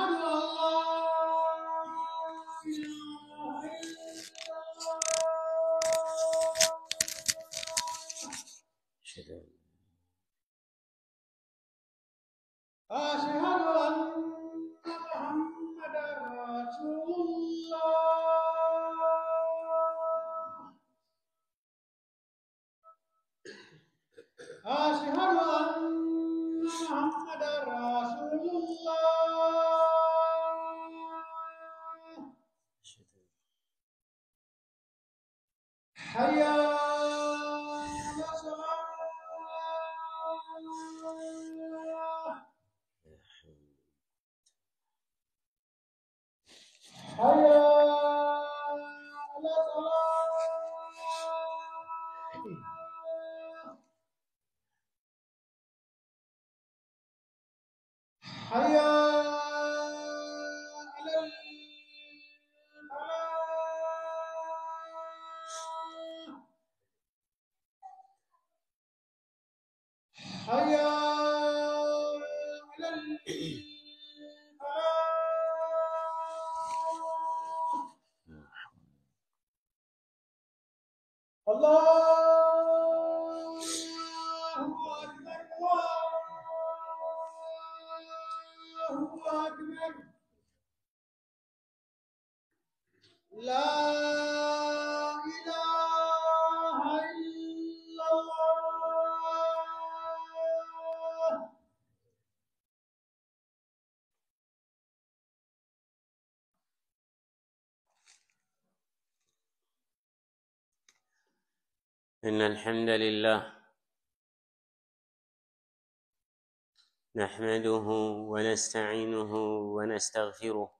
Mama. Bye. لا إله إلا الله إن الحمد لله نحمده ونستعينه ونستغفره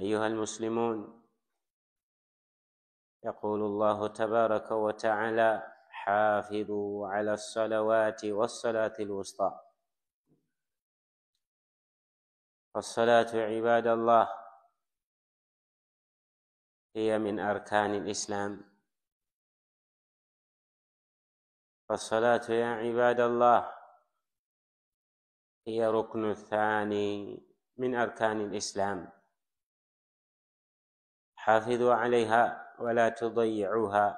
ايها المسلمون يقول الله تبارك وتعالى حافظوا على الصلوات والصلاه الوسطى فالصلاه عباد الله هي من اركان الاسلام فالصلاة يا عباد الله هي ركن الثاني من أركان الإسلام حافظوا عليها ولا تضيعوها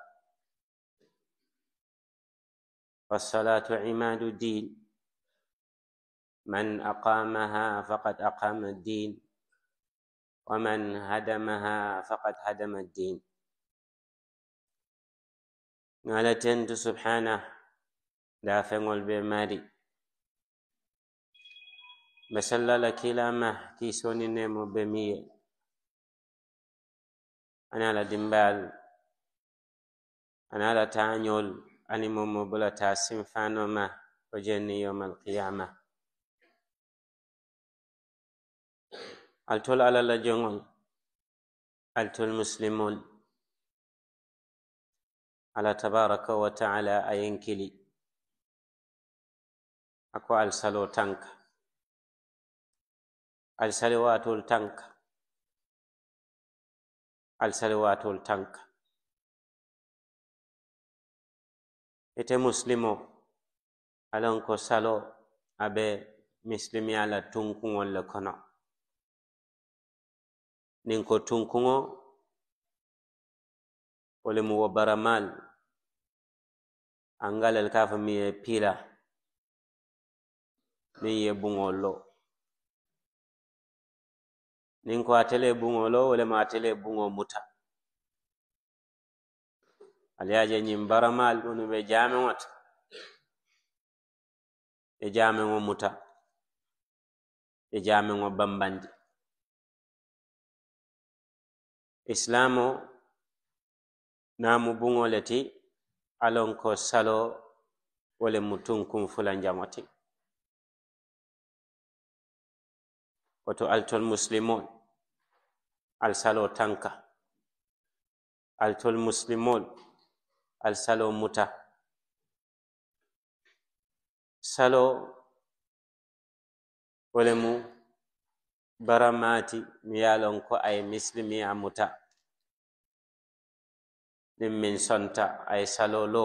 والصلاة عماد الدين من أقامها فقد أقام الدين ومن هدمها فقد هدم الدين قال tentu سبحانه da feŋol be mari be sallala kilama ana la dimbal ana la tañol animomo bulata simfanoma o jenni yomal qiyama altol ala la joŋol altol muslimol ala tabaraka wa taala ayenkili ako alsalo tanka alsali watol tanka alsalawatul tank ete muslimo alon ko salo abe misilimiyala tunkuŋol le kono nin ko tunkuŋo wo le mu wo baramal angalal ka fo mi ye pila min ye buŋol lo nin ko a tele buŋo lo wo le ma a tele buŋo muta ali ye a je ñiŋ baramaalu ɗunu ɓe jameŋo ta ɓe jameŋo muta ɓe jameŋo bambandi islamo naamu buŋo le ti alon ko salo wo le mutun kun fula jamo ti woto altol muslimol al salo tanka altol muslimol al salo muta salo wolemu baramati mi yalon lon ko ay muslimi a muta ɗin min sonta ay salo lo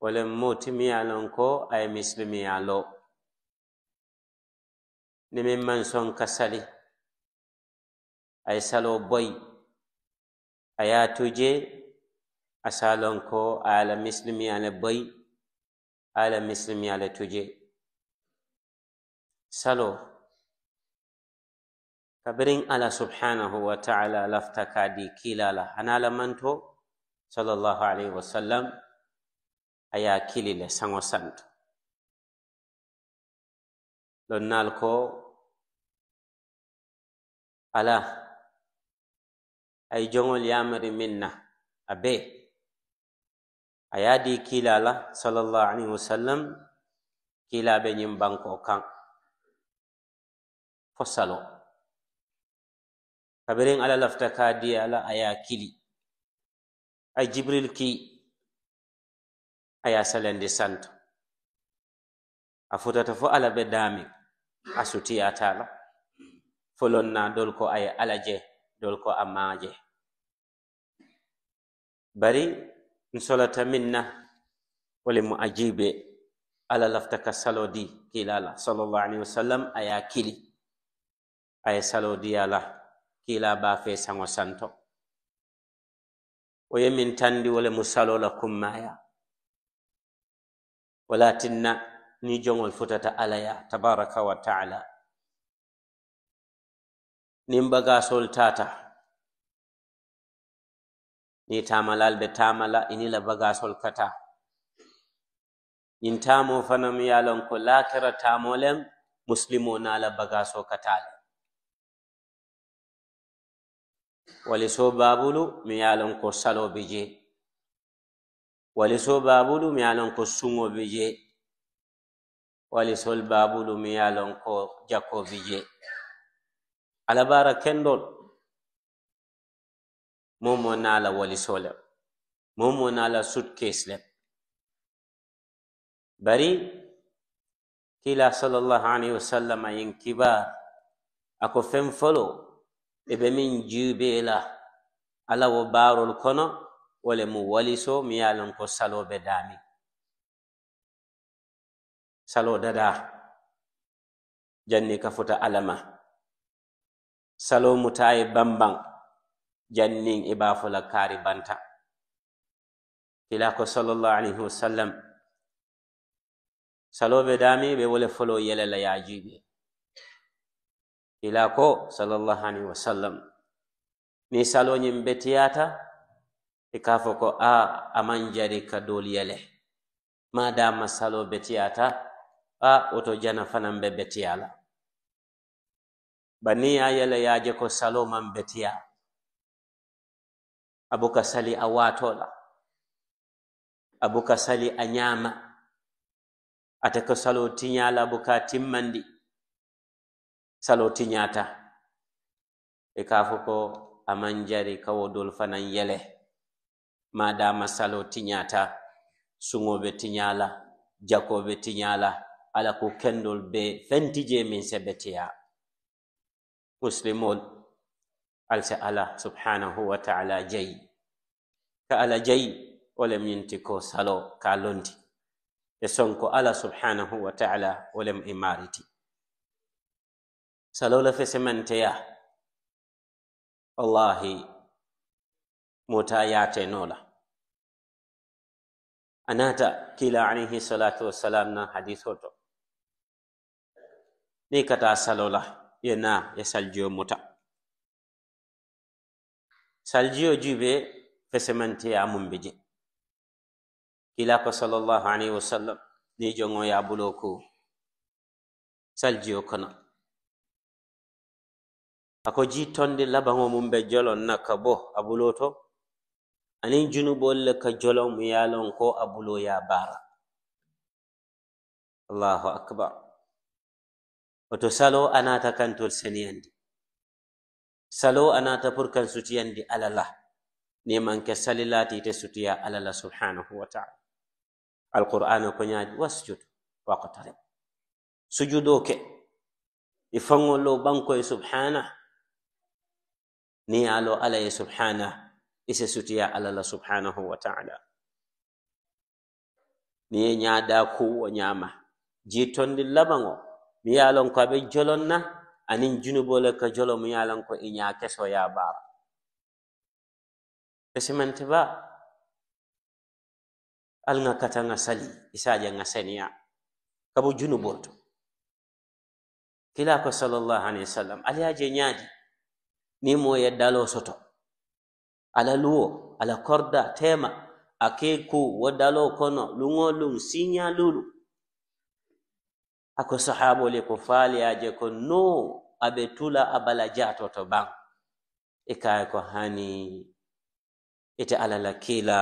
wolen mutimi ye lon ko ay misilimi a lo ne meŋ maŋ soŋ ka sali a ye saloo boyi a ye a tuje a se a ko a ye la misilimiya le boyi a ye la misilimiya le tuje saloo kabiriŋ ala subhanahu wa taala lafita ka di kiila la hana la manto sallallahu alaihi wasallam a ye a kili le saŋo santo lonnaalu ko ala ay joŋol yamari min na a be a ye di kiila la salallahu alaihi wasallam kiila be ñiŋ banko kaŋ fo salo kabiriŋ ala lafita ka diye ala a ye kili ay jibril ki a ye salendi santo a futata fo ala be daamiŋ a sutiyata la folonna dol ko aye alaje dol ko ammaje bari n solata minna wole mo ajibe ala laftaka salodi kilala salllah alihi wasallam aya kili aye salodi ala kila bafe sango santo o yemin tandi wole mo salola kummaya walatinna ni jongol futata alaya tabaraka wa taala nimbagasol tata ni tamalal be tamala inila bagasol kata in tamo fanam yalon ko lakira tamolem muslimo nala bagaso katale wali so babulu mi yalon ko salobe je wali so babulu mi yalon ko sungobe je wali sol babulu mi yalon ko jakobe je alabara kendol momo nala walisole momo nala suitcase le bari kila sallllahu alaihi wasallam yin kibar ako fen folo eɓe min jubela alawo barol kono wole mo waliso mi yalon ko saloɓe dami salo dada janni ka fota alama salomutaye bambam jannin ibafula e kari banta filako salllah alayhi wasallam saloɓe dami ɓe wole folo yelela yajiɓe filako salllah alayhi wasallam mi saloñin be tiyata e kafo ko a aman jari ka dol yele madama saloɓe tiyata a woto jana fanan ɓe be tiyala banni ya yele yaje ko salo man betiya abuka sali a watola abuka sali a nyama ata ko salo tiñala abuka timmandi salo tiñata e kafo ko aman jari kawodol fanan yele madama salo tiñata sugoɓe tiñala jakoɓe tiñala ala ko kendol be fentije min sebetiya مسلمون ألس ألا سبحانه وتعالى جي كألا جي ولم ينتكو سلو كالونتي يسونكو ألا سبحانه وتعالى ولم إمارتي سالو لفسمنتيا والله متاياتي نولا anata kila alayhi salatu wassalam na hadithoto ni kata salola yena e saljiyo muta saljiyo juɓe fesemanteya mun be je kilako sallallahu alayhi wa sallam ni jongo bulo ko saljiyo kono ako ji tonde mum be jolon na kabo bo bulo to aniŋ junubol le ka jolon mu ye ko abulo ya bara allahu akbar oto salo anata kantol seniyandi salo anata pour kan sutiyandi alala ni manke salilati ite sutiya alala subhanahu wa taala alqur'ana koñaadi wasjud waqtarib sujudo ke i faŋol lo bankoye subhana ni ye lo subhana i se sutiya alala subhanahu wa taala ni ye ñaada kuwo ñama jii mi ye a lon ko a be jolon na aniŋ junubo le ka jolo mu ye a lon ko i ñaa kesoo ye a baara kesimante ba al ŋa kata ŋa sali isa je ŋa seniya kabu junuboo to kila ko sallallahu alaihi wasallam ali ye je ñaadi niŋ moo ye daloo soto ala luwo ala korda tema a ke ku wo daloo kono luŋo luŋ siiñaa luulu ako sahaboli ko faaliyaje ko no aɓe tula abala jaato to ban e kaye ko hani ete alala kiila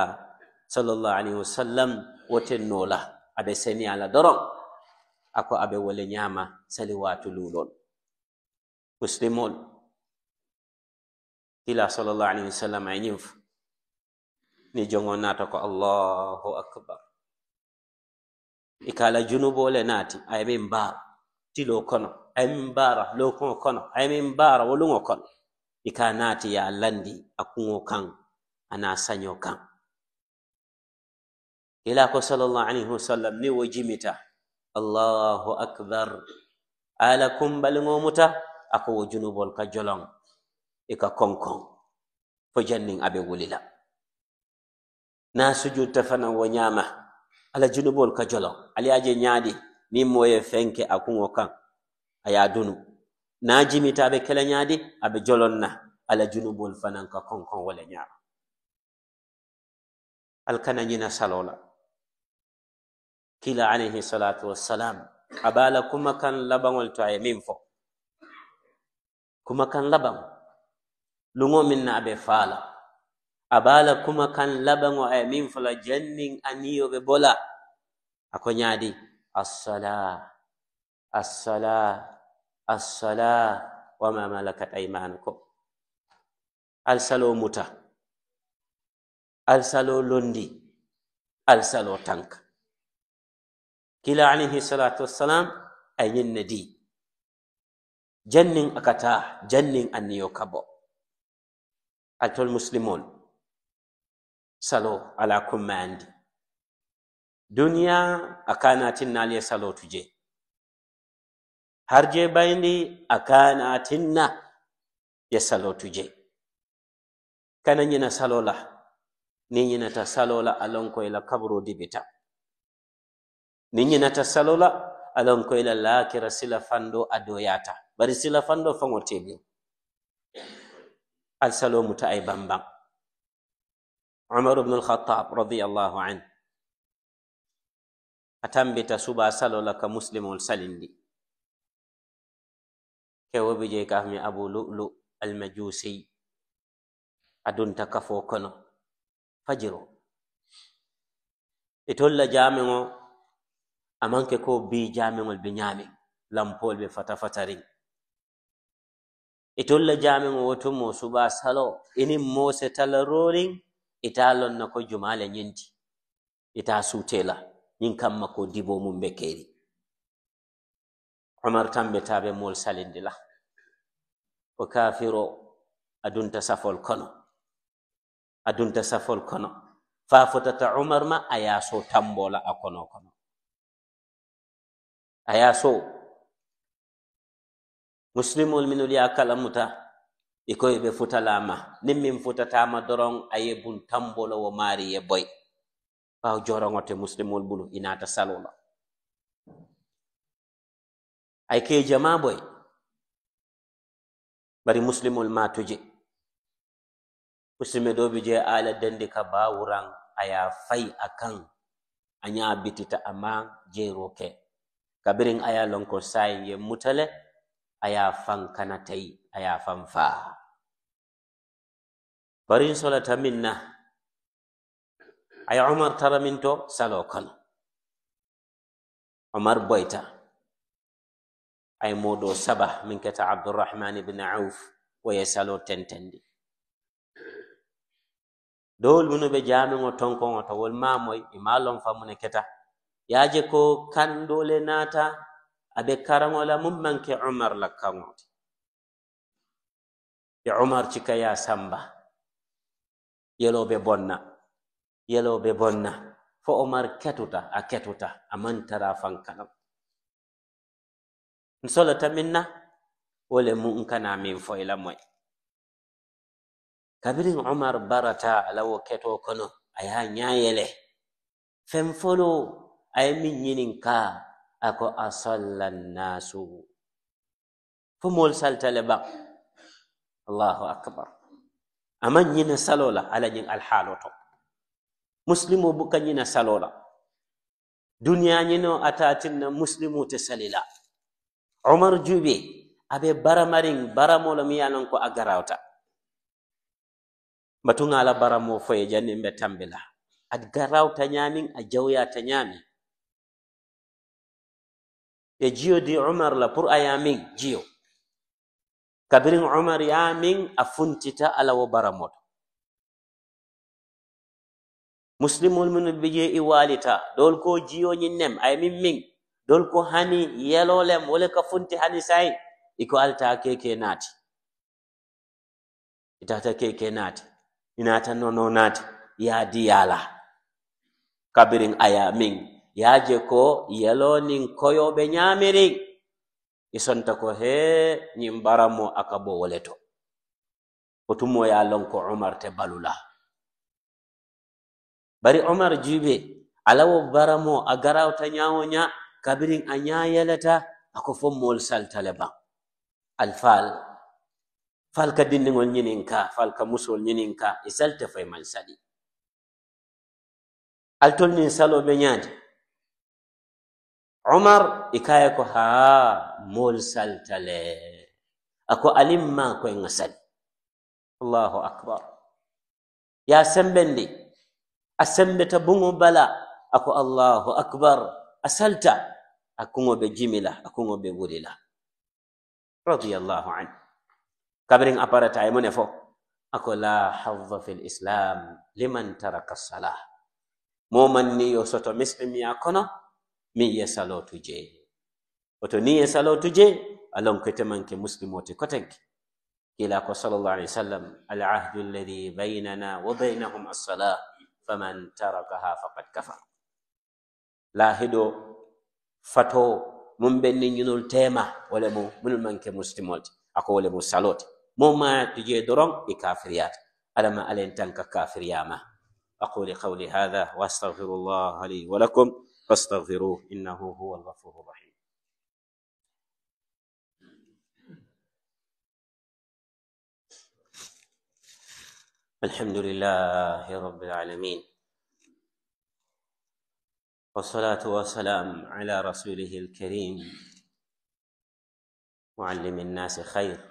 salllah alayhi wasallam woten noola aɓe seni ala doron ako aɓe wole ñaama sali waatu luulol muslimol kiila salllah alayhi wasallam ayñimf ni jongo naata ko allahu akbar e kala junubole naati ayemin mbaaro tilo kono ayemin mbaara lowkoo kono ayemin mbaara woluŋo kono i e ka naati ye a landi a kuŋo kaŋ ana sañoo kaŋ ila ko salllah alayhi wasallam ni wo jimita allahu akbar ala kumbaliŋo muta a ko wo junubol ka joloŋ i e ka koŋkoŋ fo janniŋ a be wulila na sujudta fanaŋ wo ñaama ala junubol ka Ali aje ñaadi min moye fenke a kuŋo kan a dunu na jimita a be kele ñaadi a jolon na ala junubol fanan ka kon kon wala nya al kana ñina salo la kila alayhi salatu wassalam a la kuma kan labangol to a min fo kuma kan labaŋ lungo min na a be la abala kuma kan labango e min fola jannin aniyoɓe bola ako ñaadi assala assala assala wama malakat aymanukum alsalo muta alsalo londi alsalo tanka kila alayhi salatu wassalam a ñinne di jannin akata jannin anniyo kabo altol muslimon salo ala kumma andi duniya a kanatinna aliye salo tuje har je bayndi a kanatinna ye salo tuje kana ñina salola ni ñinata salola alonkoyla kabro dibita ni ñinata salola alonkoyla lakira sila fando a doyata bari sila fando faŋo tebi al salomuta ay bambaŋ عمر بن الخطاب رضي الله عنه أتم بتسوبا سلو لك مسلم والسلين دي كيو بجي كهمي أبو لؤلو المجوسي أدون تكفو كنا فجرو إتولا جامعو أمان كو بي جامعو البنيامي لامبول بفتفترين إتولا جامعو وتمو سوبا سالو إني موسي تلرولين ita lonna ko jumale yenti ita sutela yin kamma ko dibo mum be keri umar tambe taɓe mol salindi la o kafiro adunta safol kono adunta safol kono fafotata umar ma a yaso tambola a kono kono a yaso muslimol minol ya kalamuta ikoye ɓe futalama nin min futatama doron ayebun tambolowo mari ye boy ɓaw jorogote muslimol ɓulu inata salola ay kejama boy bari muslimol matuje muslime ɗo ɓi je ala dandi ka bawuran aya fay a kan a ñabitita amma jeroke kabirin aya lonko sayi ye mutale aya fankana tayi aya fan faa barin solata min na aya omar tara min to salo kono omar boyta ay moɗo sabah min keta abdourahman ibne auf woye salo tentendi dowol munuɓe jamigo tonkogo to wol mamoy imalon e famune keta yaaje ko kandole naata aɓe karagola mum manke omar lakkagote e omar cikaya samba yeloɓe bonna yeloɓe bonna fo omar ketuta a ketuta a mantara fankanam n solata min na wole mun kana min foyla moy kabirin omar barata alawo keto kono aya ñayele fen folo aye min ñinin ka ako asalla nasu fo mol saltale ba allahu akbar Aman ñina salo la ala ñiŋ alhaalo to muslimo buka ñina salo la duniya ñino atatin na muslimu te sali la umar jube abe baramariŋ baramo lo miŋ ye a ko a garawta batuŋa la baramo fo ye be tambi la a garawta ñaamiŋ a jawyata ñaamiŋ ye jiyo di umar la pour a jiyo kabirin umar yamin a funtita alawo baramoto muslimol minu be je i walita dol ko jiyoñin nem ay min min dol ko hani yelolem wole ka funti hani say iko alta keke naati itata keke naati inata nono naati yaadi yaala kabirin aya min yaaje ko yelonin koyoɓe ñamirin i e sonta ko he ñin baramo a ka bo wole to ko tummo ya lon ko omar te balula bari omar juube alawo baramo a garawta ñawo ña kabirin a ñayeleta a ko fo mool saltale ban alfal fal ka dindiŋol ñinin ka fal ka musol ñinin ka i e salte fo e man saɗi altol nin salo ɓe ñaade عمر إكايكو ها مول سلتلي أكو ألم ما كو إنسل الله أكبر يا سنبندي أسنبت بونو بلا أكو الله أكبر أسلت أكو بجملة أكو بوليلة رضي الله عنه كبرين أبارة عيمون فوق أكو لا حظ في الإسلام لمن ترك الصلاة مومن نيو سوتو مسلم يا كنو mi yeesa lo tuje oto ni yeesa lo tuje alon kete manke muslimote kotenke Ila ko sallallahu alaihi wasallam al ahdu alladhi bainana wa bainahum as-salah faman tarakaha faqad kafar lahido fato mum benni ñunul tema wala mu munul manke muslimote ako wala mu salote مما تجي درون إكافريات ألم ألين تنك كافرياما أقول قولي هذا وأستغفر الله لي ولكم فاستغفروه انه هو الغفور الرحيم الحمد لله رب العالمين والصلاه والسلام على رسوله الكريم معلم الناس خير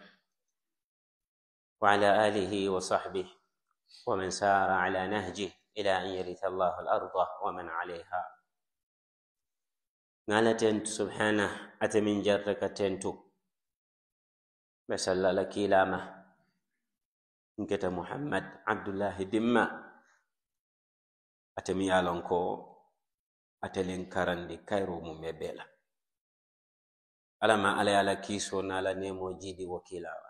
وعلى اله وصحبه ومن سار على نهجه الى ان يرث الله الارض ومن عليها ŋala tentu subhana ate min jarre ka tentu masalla la kilama nketa muhammad abdullahi dimma ate mi yalonko atelin karandi kayro mume bela alama ala ye ala kiso nala nemo jidi wakilawa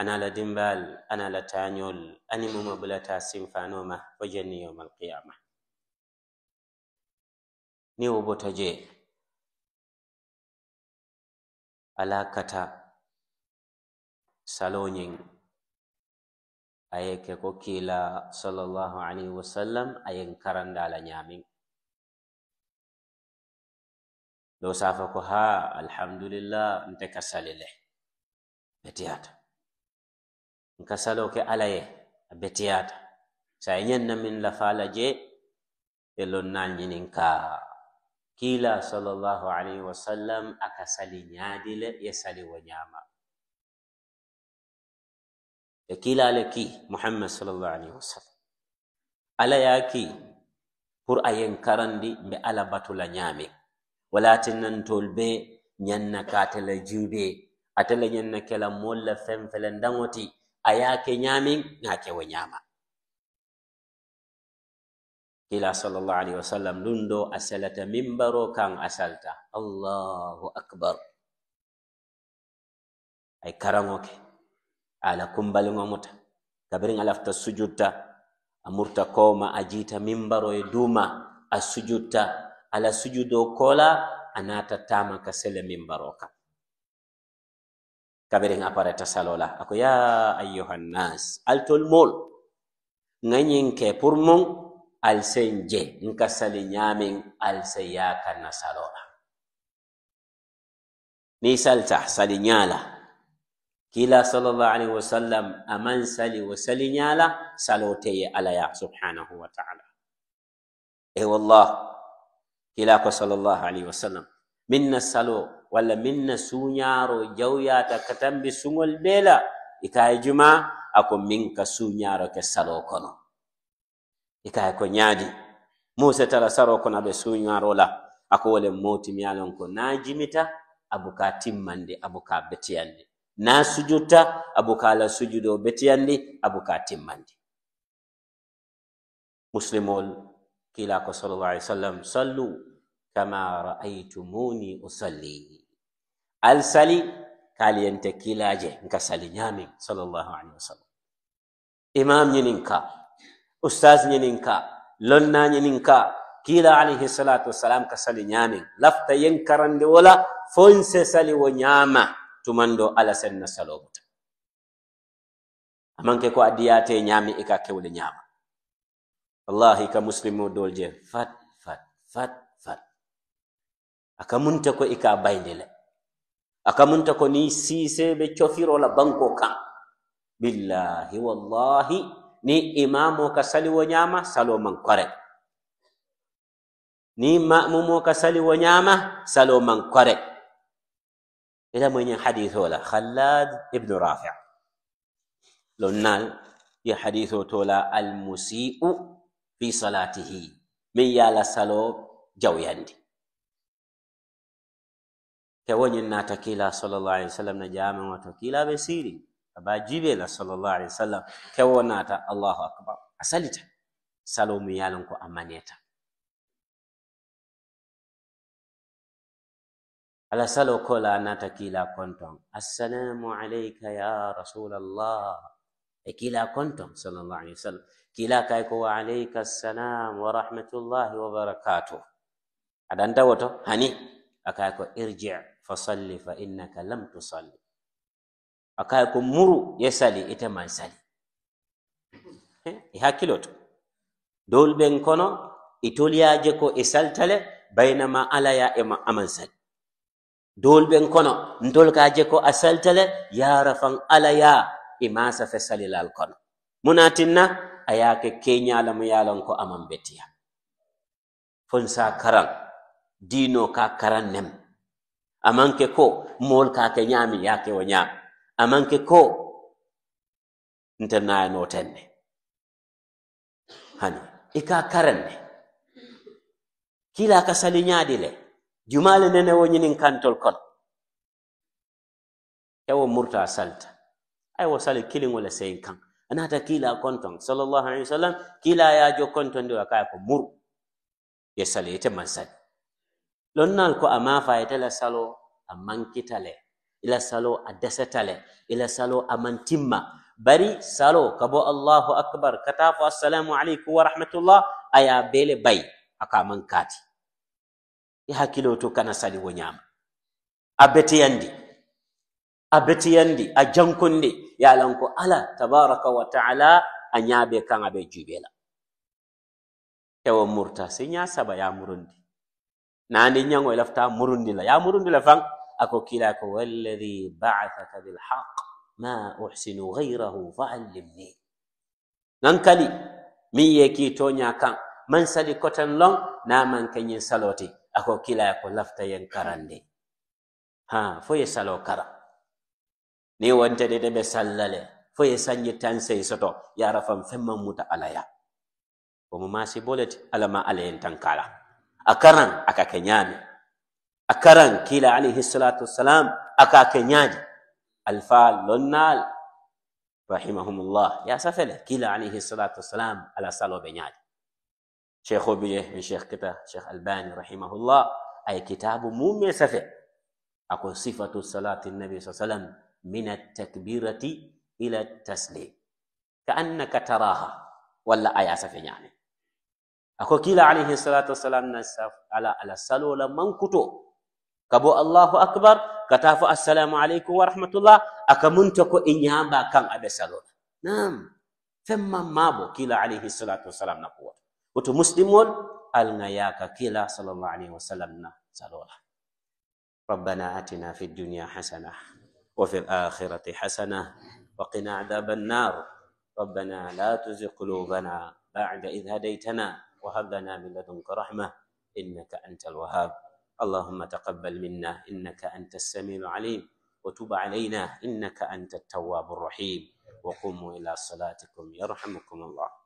anala dimbal anala tañol animuma bulata sinfanoma fo jenniyomalkiyama ni wo bo taje alakata saloñin ayeke ko kila sallallahu alaihi wasallam ayen karandala ñamin do safa ko ha alhamdulillah nte kasali le betiyata nkasalo ke alaye a betiyata sa ye ñannamin lafala je e lonnal ñinin kaa Kila sallallahu alaihi wasallam akasali ya sali wanyama ya kila alaki muhammad sallallahu alaihi wasallam ala yaki pour ayen karandi mbe ala batula nyame walatin nan tolbe nyanna katela jube atela nyanna kala molla fem felen dangoti ayake nyame nake wanyama إلى صلى الله عليه وسلم لندو أسالة منبرو كان أسالتا الله أكبر أي كرموك على كمبال وموتا كبرين على السجود أمرت كوما أجيت منبرو يدوما السجود على سجود كولا أنا تتاما كسل منبروك كبرين أبارة سالولا أكو يا أيها الناس ألتو المول نينكي بورمون alsen je nka sali nyamin al yaa kanna saloo la niŋ sali nyala kila sallallahu alaihi wasallam aman sali wo sali ñaa la saloo te ala ya subhanahu wa taala e wallah kila ko sallallahu alaihi wasallam minna na wala minna sunyaro jawya ta katambi sungol bela la juma ako minka sunyaro ke salo kono ikay ko ñaadi muse tara saro kona ɓe suñarola ako wole moti miyalon ko na jimita abuka timmande abuka betiyande na sujudta abuka la sujudo betiyande abuka timmande muslimol kila ko sallallahu alaihi wasallam sallu kama raaitumuni usalli al sali kali yente kilaje nka sali ñamin sallallahu alaihi wasallam imam ñinin ka ustas ñanin ka lonna ñanin ka kiila alayhi salatu wasalam ka sali ñamen lafta yen karande wola fonse sali wo ñama tumando ala senna salobuta amanke ko addiyate ñami e ka kewle ñama wallahi ka muslimo dolje fat fat fat fat aka munta ko ika e bayde le aka munta ko ni siseɓe cofirola banko kan billahi wallahi ni imamu ka sali wo nyama salo man kore ni ma'mumu ka sali wo nyama salo man kore ila moñin hadith wala khallad ibn rafi' lonnal ye hadith o tola musi'u fi salatihi min yala salo jawyandi ke woñin nata kila sallallahu alaihi wasallam na jama wato kila besiri la sallallahu alaihi wasallam ta allahu akbar a salita salo mu amaneta ala salo kola nata kila konton assalamu alayka ya rasulallah e kila konton sallallahu alaihi wasallam kila kai ko wa alayka assalam wa rahmatullahi wa barakatuh adanta woto hani akay ko irji fa salli fa innaka lam tusalli akaye ko muru ye sali ite man sali e eh, hakkiloto dowl ɓen kono e toliyaje ko e saltale baynama alaya e ma aman sali dowl ɓen kono dolkaje ko a saltale yara fan alaya e masa fe salilal kono munatinna a yaake keñalamo yalon ko aman betiya fon sa karan dino ka karan nem amanke ko mol kake ñami yaake o ñaami amanke ko ya ntennaye ne. hani ika ne. kila ka saliñaadi le jumale nene wo ñinin kantol kon ewo murta salta ay wo sali kilin wala sayin kan anata kila konton sallallahu alaihi wasallam kila ya jo konton do wakaya ko mur, ye sali ite man sali lonnal ko ama fa ite la salo a ila salo a dasatale ila salo a mantimma bari salo ka bo allahu akbar ka tafo assalamu aleykum wa rahmatullah aya bele bay aka man kati ya hakkilo kana sali wo nyama. a yandi a yandi a jankunde ya ko ala tabaraka wa taala a kan a ɓe kewa la murta sun ya saba ya murundi na ñango nyango ilafta e murundi la ya murundi la fang ako kila ko wallazi ba'athaka bil haqq ma uhsinu ghayrahu fa'allimni nankali min yeki tonya kan man sali kotan long na man kanyin saloti ako kila ko lafta yan karande ha fo ye salo kara ni wonte de be sallale fo ye tan sai soto ya rafam femman muta alaya ko mu masi bolati alama alayen tankala akaran aka kenyame akaran kila alayhi salatu wassalam akakenyaji alfa lonnal rahimahumullah ya safele kila alayhi salatu wassalam ala salo benyaji شيخ بيه من شيخ كتا شيخ الباني رحمه الله أي كتاب مومي سفه أكو صفة صلاة النبي صلى الله عليه وسلم من التكبيرة إلى التسليم كأنك تراها ولا أي سفه يعني أكو كلا عليه الصلاة والسلام على على الصلاة لمن كتو كابو الله أكبر كتاف السلام عليكم ورحمة الله أكمنتكو إنيام باكام أبي سلونا نعم ثم ما بو كلا عليه الصلاة والسلام نقوى وتو مسلمون ألنياك كلا صلى الله عليه وسلم نسلونا ربنا أتنا في الدنيا حسنة وفي الآخرة حسنة وقنا عذاب النار ربنا لا تزغ قلوبنا بعد إذ هديتنا وهب لنا من لدنك رحمة إنك أنت الوهاب اللهم تقبل منا إنك أنت السميع العليم وتب علينا إنك أنت التواب الرحيم وقوموا إلى صلاتكم يرحمكم الله